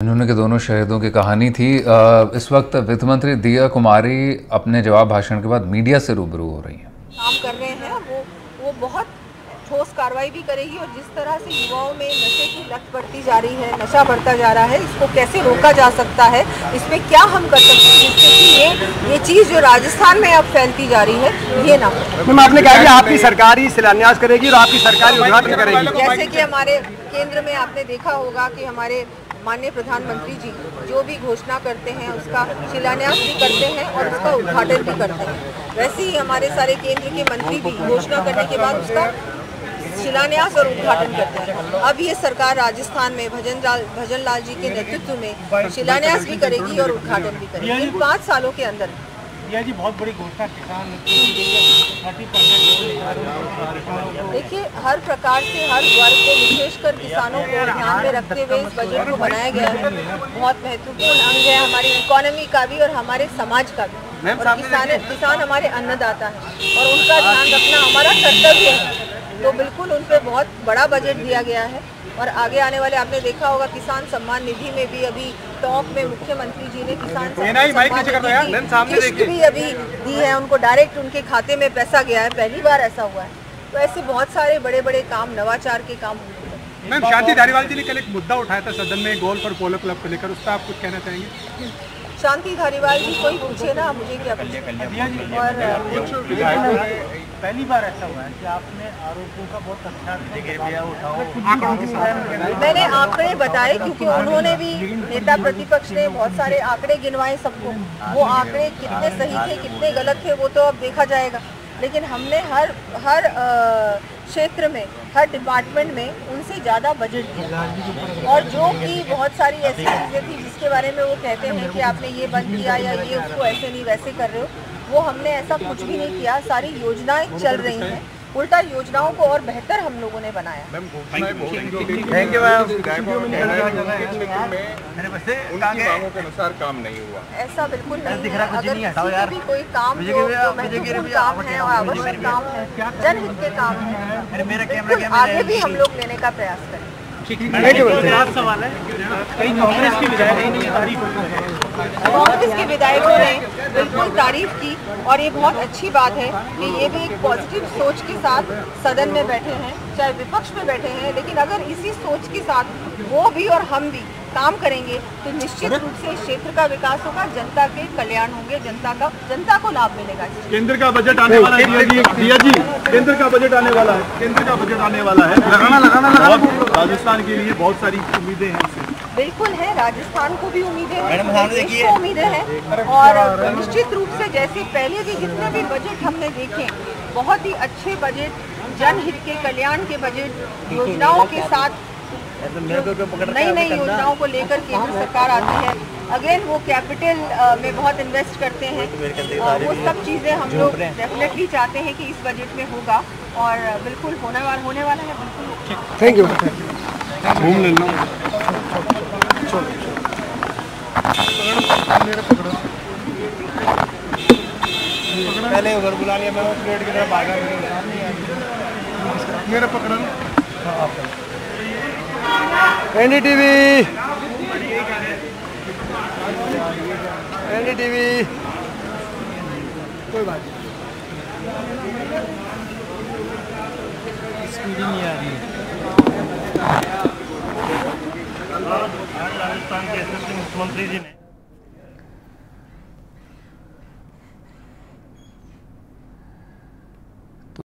झुंझुनू के दोनों शहीदों की कहानी थी। इस वक्त वित्त मंत्री दिया कुमारी अपने जवाब भाषण के बाद मीडिया से रूबरू हो रही हैं। काम कर रहे हैं वो वो बहुत ठोस कार्रवाई भी करेगी और जिस तरह से युवाओं में नशे की लत बढ़ती जा रही है नशा बढ़ता जा रहा है इसको कैसे रोका जा सकता है इसमें क्या हम कर सकते हैं जिससे कि ये ये चीज़ जो राजस्थान में अब फैलती जा रही है ये ना मैम आपने कहा कि आपकी सरकार ही शिलान्यास करेगी और आपकी सरकार उद्घाटन करेगी। जैसे कि हमारे केंद्र में आपने देखा होगा कि हमारे माननीय प्रधानमंत्री जी जो भी घोषणा करते हैं उसका शिलान्यास भी करते हैं और उसका उद्घाटन भी करते हैं। वैसे ही हमारे सारे केंद्र के मंत्री भी घोषणा करने के बाद उसका शिलान्यास और उद्घाटन करते हैं। अब ये सरकार राजस्थान में भजन लाल भजन लाल जी के नेतृत्व में शिलान्यास भी करेगी और उद्घाटन भी करेगी। इन पाँच सालों के अंदर। जी बहुत बड़ी घोषणा किसान देखिए हर प्रकार से हर वर्ग को विशेषकर किसानों को ध्यान में रखते हुए इस बजट को बनाया गया है। बहुत महत्वपूर्ण अंग है हमारी इकोनॉमी का भी और हमारे समाज का भी। और किसान किसान हमारे अन्नदाता है और उनका ध्यान रखना हमारा कर्तव्य है। तो बिल्कुल उन पर बहुत बड़ा बजट दिया गया है। और आगे आने वाले आपने देखा होगा किसान सम्मान निधि में भी अभी टॉप में मुख्यमंत्री जी ने किसान सम्मान निधि भी अभी दी है उनको डायरेक्ट उनके खाते में पैसा गया है पहली बार ऐसा हुआ है। तो ऐसे बहुत सारे बड़े बड़े काम नवाचार के काम मैम शांति धारीवाल जी ने कल एक मुद्दा उठाया था सदन में गोल पर पोलो क्लब को लेकर उस पर आप कुछ कहना चाहेंगे? शांति धारीवाल जी कोई पूछे ना मुझे क्या और पहली बार ऐसा हुआ है कि आपने आरोपों का बहुत अच्छा मैंने आंकड़े बताए क्योंकि उन्होंने भी नेता प्रतिपक्ष ने बहुत सारे आंकड़े गिनवाए सबको। वो आंकड़े कितने सही थे कितने गलत थे वो तो अब देखा जाएगा। लेकिन हमने हर हर क्षेत्र में, हर डिपार्टमेंट में उनसे ज़्यादा बजट दिया और जो कि बहुत सारी ऐसी चीज़ें थी जिसके बारे में वो कहते हैं कि आपने ये बंद किया या ये उसको ऐसे नहीं वैसे कर रहे हो, वो हमने ऐसा कुछ भी नहीं किया, सारी योजनाएँ चल रही हैं। उल्टा योजनाओं को और बेहतर हम लोगों ने बनाया। थैंक यू अनुसार काम नहीं हुआ। ऐसा बिल्कुल नहीं अगर भी कोई काम महत्वपूर्ण काम है और आवश्यक काम है। जनहित के काम है। आगे भी हम लोग लेने का प्रयास करें सवाल है। कई कांग्रेस की विधायक तारीफ़ कांग्रेस के विधायकों ने बिल्कुल तारीफ़ की और ये बहुत अच्छी बात है कि ये भी एक पॉजिटिव सोच के साथ सदन में बैठे हैं चाहे विपक्ष में बैठे हैं लेकिन अगर इसी सोच के साथ वो भी और हम भी काम करेंगे तो निश्चित रूप से क्षेत्र का विकास होगा जनता के कल्याण होंगे जनता का जनता को लाभ मिलेगा। केंद्र का बजट आने वाला है दिया जी दिया जी केंद्र का बजट आने वाला है केंद्र का बजट आने वाला है। लगाना लगाना लगाना। राजस्थान के लिए बहुत सारी उम्मीदें हैं बिल्कुल है राजस्थान को भी उम्मीदें हैं उम्मीदें हैं। और निश्चित रूप से जैसे पहले भी जितने भी बजट हमने देखे बहुत ही अच्छे बजट जनहित के कल्याण के बजट योजनाओं के साथ नई नई योजनाओं को लेकर केंद्र सरकार आती है। अगेन वो कैपिटल में बहुत इन्वेस्ट करते हैं। वो सब चीज़ें हम लोग डेफिनेटली चाहते हैं कि इस बजट में होगा और बिल्कुल होने वाला होने वाला है बिल्कुल थैंक यू घूम लेना पहले उधर बुला लिया मैं प्लेट की तरफ़ भागा मेरा पकड़ा एनडीटीवी। एनडीटीवी। कोई बात नहीं। स्पीड नहीं आ रही राजस्थान के मुख्यमंत्री जी ने